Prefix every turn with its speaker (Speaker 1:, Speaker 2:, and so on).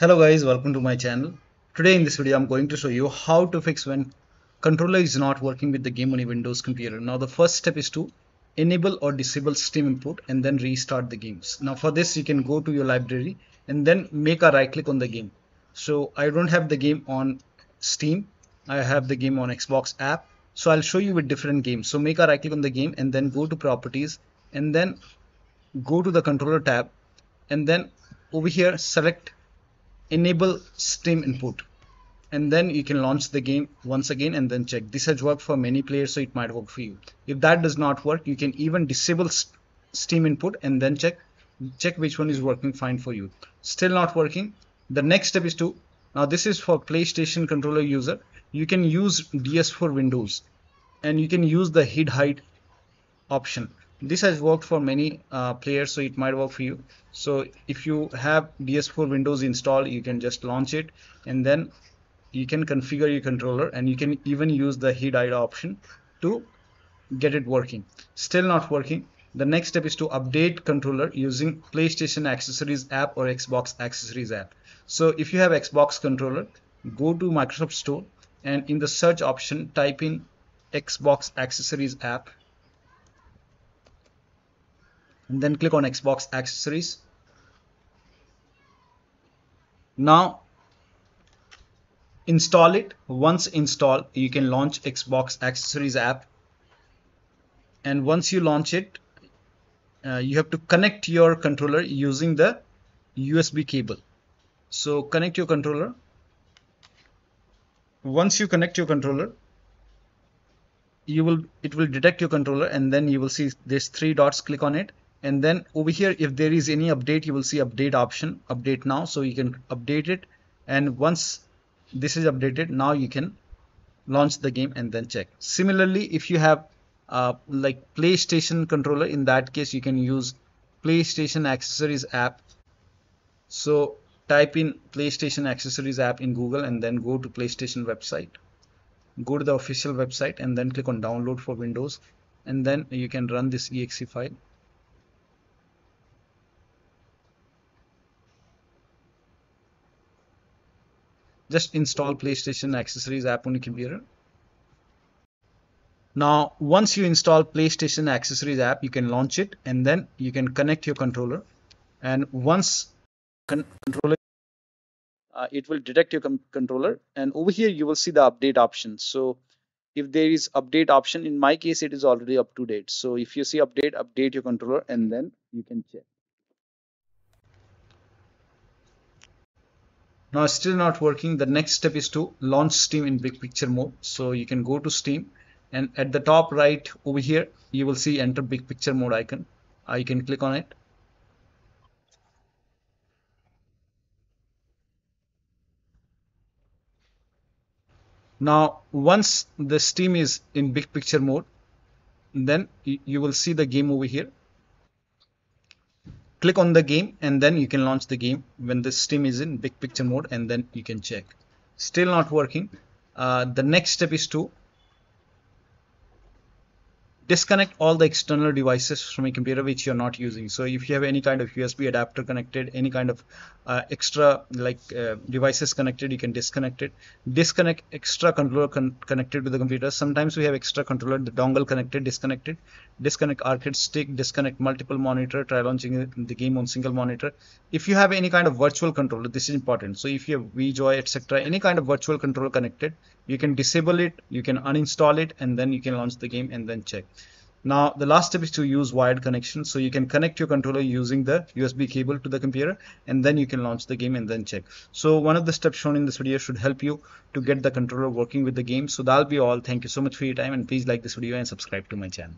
Speaker 1: Hello guys, welcome to my channel. Today in this video I'm going to show you how to fix when controller is not working with the game on a Windows computer. Now the first step is to enable or disable Steam input and then restart the games. Now for this you can go to your library and then make a right click on the game. So I don't have the game on Steam. I have the game on Xbox app. So I'll show you with different games. So make a right click on the game and then go to properties and then go to the controller tab and then over here select enable steam input. And then you can launch the game once again and then check. This has worked for many players so it might work for you. If that does not work you can even disable steam input and then check check which one is working fine for you. Still not working. The next step is to now this is for playstation controller user. You can use ds4 windows and you can use the hid hide option this has worked for many uh, players so it might work for you. So if you have ds4 windows installed you can just launch it and then you can configure your controller and you can even use the hid hide option to get it working. Still not working. The next step is to update controller using playstation accessories app or xbox accessories app. So if you have xbox controller go to microsoft store and in the search option type in xbox accessories app and then click on Xbox accessories. Now install it. Once installed, you can launch Xbox accessories app. And once you launch it, uh, you have to connect your controller using the USB cable. So connect your controller. Once you connect your controller, you will it will detect your controller and then you will see there's three dots click on it and then over here if there is any update you will see update option update now. So you can update it. And once this is updated now you can launch the game and then check. Similarly if you have uh, like PlayStation controller in that case you can use PlayStation accessories app. So type in PlayStation accessories app in Google and then go to PlayStation website. Go to the official website and then click on download for Windows. And then you can run this exe file just install PlayStation accessories app on your computer. Now, once you install PlayStation accessories app, you can launch it and then you can connect your controller. And once con controller, uh, it will detect your controller. And over here, you will see the update option. So if there is update option, in my case, it is already up to date. So if you see update, update your controller and then you can check. Now it's still not working the next step is to launch steam in big picture mode. So you can go to steam and at the top right over here you will see enter big picture mode icon. Uh, you can click on it. Now once the steam is in big picture mode then you will see the game over here click on the game and then you can launch the game when the steam is in big picture mode and then you can check. Still not working. Uh, the next step is to disconnect all the external devices from a computer which you're not using. So if you have any kind of USB adapter connected any kind of uh, extra like uh, devices connected you can disconnect it. Disconnect extra controller con connected to the computer. Sometimes we have extra controller the dongle connected disconnected. Disconnect arcade stick disconnect multiple monitor try launching the game on single monitor. If you have any kind of virtual controller this is important. So if you have VJoy etc any kind of virtual controller connected you can disable it you can uninstall it and then you can launch the game and then check now the last step is to use wired connection. So you can connect your controller using the USB cable to the computer and then you can launch the game and then check. So one of the steps shown in this video should help you to get the controller working with the game. So that'll be all. Thank you so much for your time and please like this video and subscribe to my channel